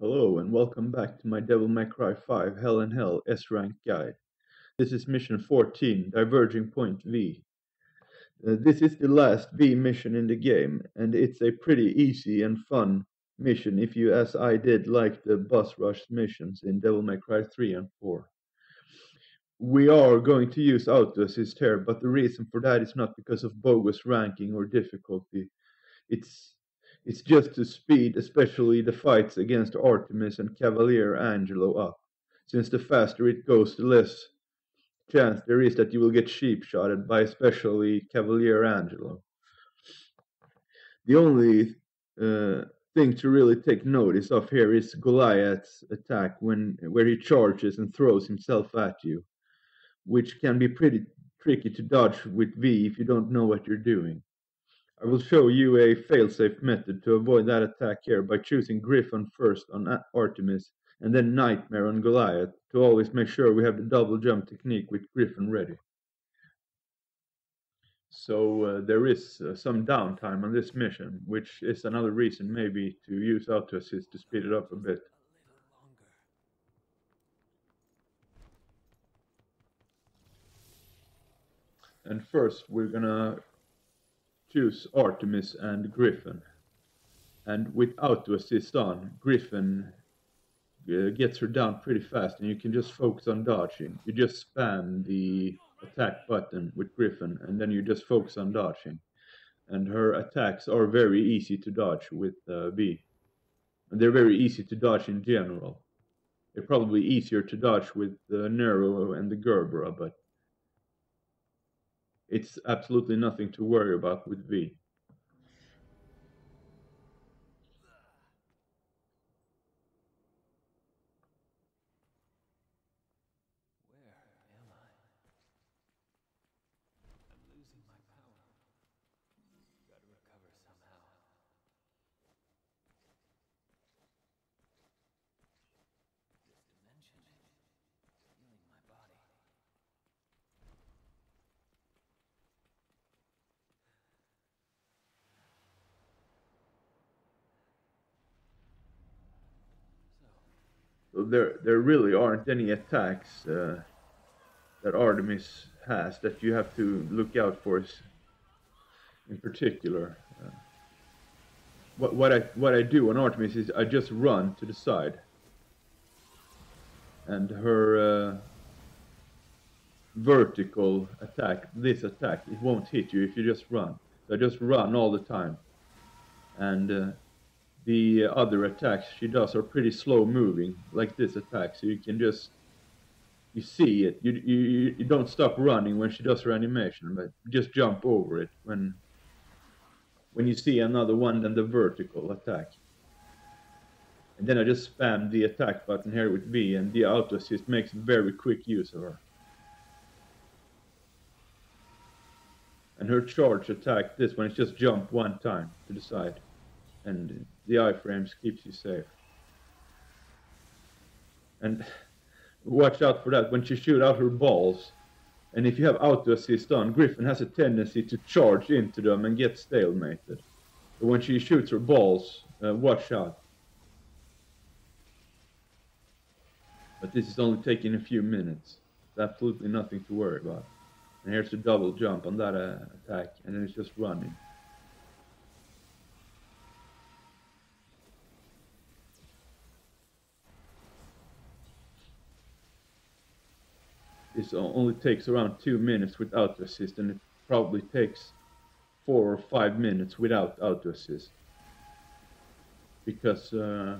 Hello and welcome back to my Devil May Cry 5 Hell and Hell S-Rank guide. This is mission 14, Diverging Point V. Uh, this is the last V mission in the game and it's a pretty easy and fun mission if you, as I did, like the boss rush missions in Devil May Cry 3 and 4. We are going to use auto assist here, but the reason for that is not because of bogus ranking or difficulty. It's it's just to speed, especially the fights against Artemis and Cavaliere Angelo up, since the faster it goes, the less chance there is that you will get sheep shotted by especially Cavaliere Angelo. The only uh, thing to really take notice of here is Goliath's attack when where he charges and throws himself at you, which can be pretty tricky to dodge with V if you don't know what you're doing. I will show you a failsafe method to avoid that attack here by choosing Griffin first on Artemis and then Nightmare on Goliath to always make sure we have the double jump technique with Griffin ready. So uh, there is uh, some downtime on this mission, which is another reason maybe to use auto assist to speed it up a bit. And first we're gonna choose Artemis and Griffin. And without to assist on, Griffin uh, gets her down pretty fast and you can just focus on dodging. You just spam the attack button with Griffin and then you just focus on dodging. And her attacks are very easy to dodge with uh, V. And they're very easy to dodge in general. They're probably easier to dodge with the Nero and the Gerbera, but it's absolutely nothing to worry about with V. So there, there really aren't any attacks uh, that Artemis has that you have to look out for in particular. Uh, what, what, I, what I do on Artemis is I just run to the side. And her uh, vertical attack, this attack, it won't hit you if you just run. So I just run all the time. And uh, the other attacks she does are pretty slow moving, like this attack. So you can just you see it. You you you don't stop running when she does her animation, but just jump over it when when you see another one than the vertical attack. And then I just spam the attack button here with V, and the auto assist makes very quick use of her. And her charge attack, this one, is just jump one time to the side and the iframes keeps you safe. And watch out for that when she shoots out her balls. And if you have auto assist on, Griffin has a tendency to charge into them and get stalemated. But when she shoots her balls, uh, watch out. But this is only taking a few minutes. It's absolutely nothing to worry about. And here's the double jump on that uh, attack, and then it's just running. This only takes around two minutes with auto assist and it probably takes four or five minutes without auto assist. Because uh,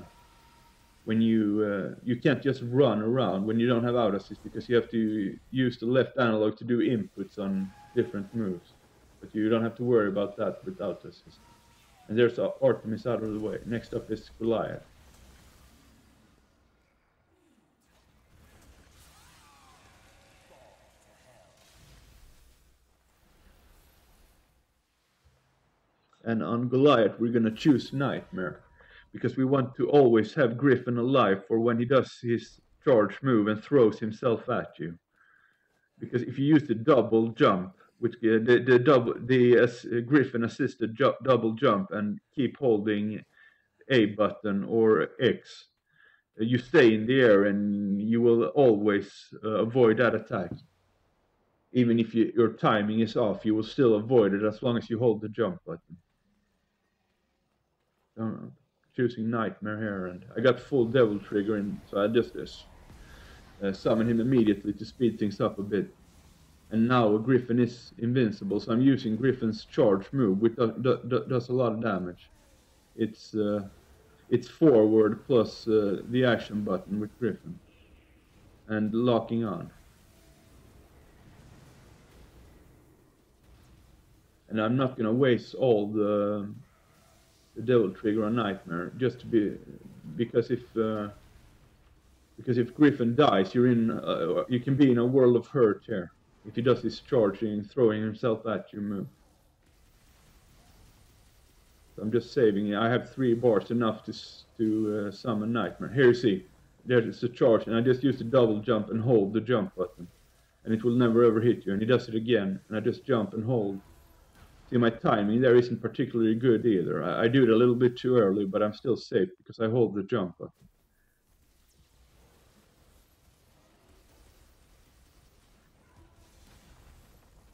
when you uh, you can't just run around when you don't have auto assist because you have to use the left analog to do inputs on different moves. But you don't have to worry about that with auto assist. And there's Artemis out of the way. Next up is Goliath And on Goliath, we're going to choose Nightmare. Because we want to always have Griffin alive for when he does his charge move and throws himself at you. Because if you use the double jump, which uh, the, the double the uh, Griffin assisted ju double jump and keep holding A button or X, uh, you stay in the air and you will always uh, avoid that attack. Even if you, your timing is off, you will still avoid it as long as you hold the jump button. Choosing Nightmare here, and I got full Devil Trigger, and so I just uh, summon him immediately to speed things up a bit. And now Griffin is invincible, so I'm using Griffin's charge move, which do, do, do, does a lot of damage. It's uh, it's forward plus uh, the action button with Griffin, and locking on. And I'm not gonna waste all the the Devil Trigger on Nightmare just to be because if uh, because if Griffin dies, you're in uh, you can be in a world of hurt here if he does his charging, throwing himself at you move. So I'm just saving. I have three bars, enough to to uh, summon Nightmare. Here you see, there's a charge, and I just use the double jump and hold the jump button, and it will never ever hit you. And he does it again, and I just jump and hold. See, my timing there isn't particularly good either. I, I do it a little bit too early, but I'm still safe because I hold the jump.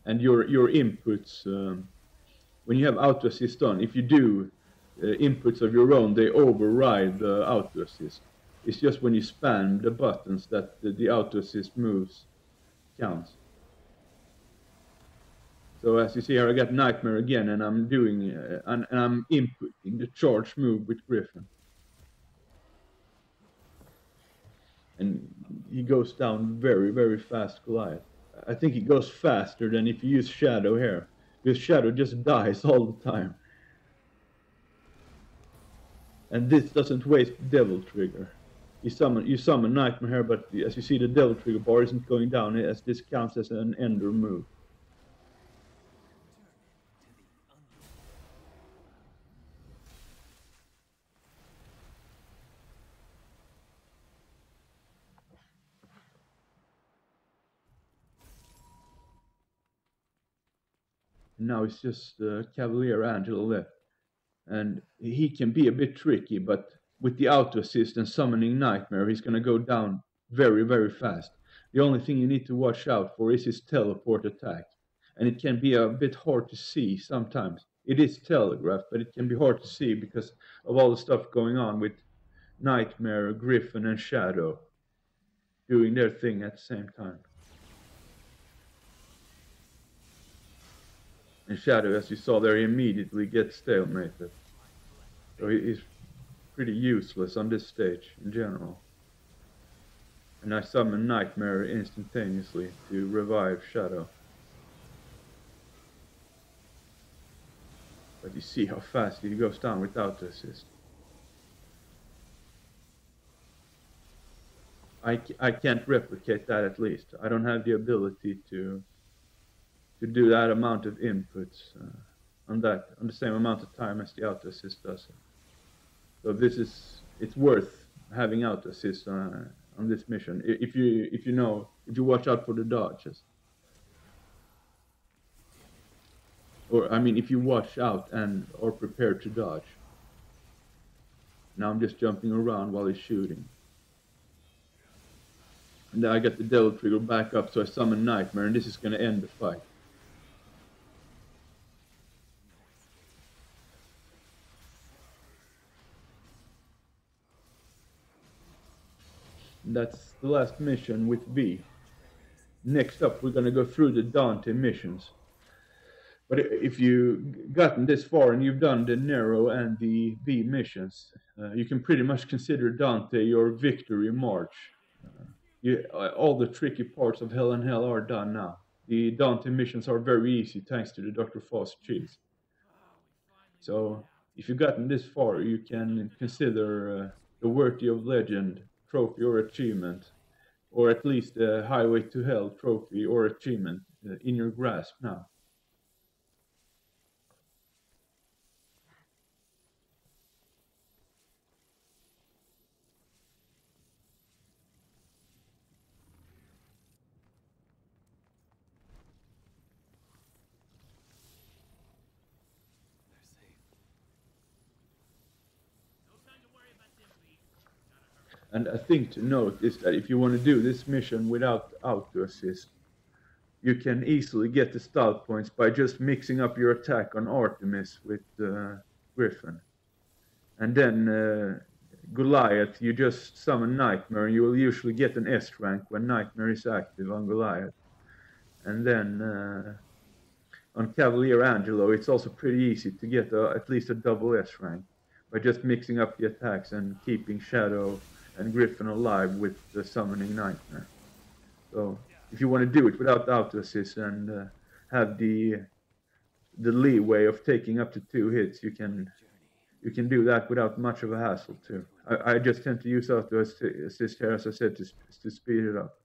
And your your inputs um, when you have auto assist on if you do uh, inputs of your own they override the auto assist it's just when you spam the buttons that the, the auto assist moves counts so as you see here I got nightmare again and I'm doing uh, and, and I'm inputting the charge move with Griffin and he goes down very very fast Goliath I think he goes faster than if you use Shadow here. Because Shadow just dies all the time. And this doesn't waste Devil Trigger. You summon, you summon Nightmare here, but as you see the Devil Trigger bar isn't going down as this counts as an Ender move. Now it's just uh, Cavaliere Angel left. And he can be a bit tricky, but with the auto assist and summoning Nightmare, he's going to go down very, very fast. The only thing you need to watch out for is his teleport attack. And it can be a bit hard to see sometimes. It is telegraphed, but it can be hard to see because of all the stuff going on with Nightmare, Griffin, and Shadow doing their thing at the same time. And Shadow, as you saw there, he immediately gets stalemated. So he's pretty useless on this stage in general. And I summon Nightmare instantaneously to revive Shadow. But you see how fast he goes down without the assist. I, I can't replicate that at least. I don't have the ability to to do that amount of inputs uh, on that on the same amount of time as the auto assist does. So this is it's worth having auto assist on, on this mission if you if you know if you watch out for the dodges. Or I mean if you watch out and are prepared to dodge. Now I'm just jumping around while he's shooting. And I get the devil trigger back up so I summon Nightmare and this is gonna end the fight. That's the last mission with V. Next up, we're going to go through the Dante missions. But if you've gotten this far and you've done the Nero and the V missions, uh, you can pretty much consider Dante your victory march. Uh, you, uh, all the tricky parts of Hell and Hell are done now. The Dante missions are very easy thanks to the Dr. Faust cheese. So if you've gotten this far, you can consider uh, the Worthy of Legend trophy or achievement, or at least a Highway to Hell trophy or achievement uh, in your grasp now. And a thing to note is that if you want to do this mission without auto assist, you can easily get the style points by just mixing up your attack on Artemis with uh, Griffin. And then uh, Goliath, you just summon Nightmare, and you will usually get an S rank when Nightmare is active on Goliath. And then uh, on Cavaliere Angelo, it's also pretty easy to get a, at least a double S rank by just mixing up the attacks and keeping Shadow and Griffin alive with the summoning Nightmare. So if you want to do it without auto assist and uh, have the the leeway of taking up to two hits, you can you can do that without much of a hassle too. I, I just tend to use auto assist here, as I said, to, to speed it up.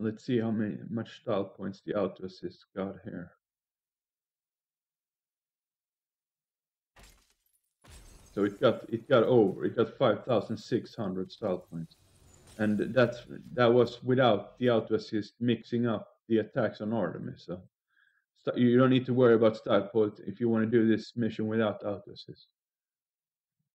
Let's see how many much style points the auto assist got here. So it got it got over. It got 5,600 style points, and that's that was without the auto assist mixing up the attacks on Artemis. So you don't need to worry about style points if you want to do this mission without auto assist.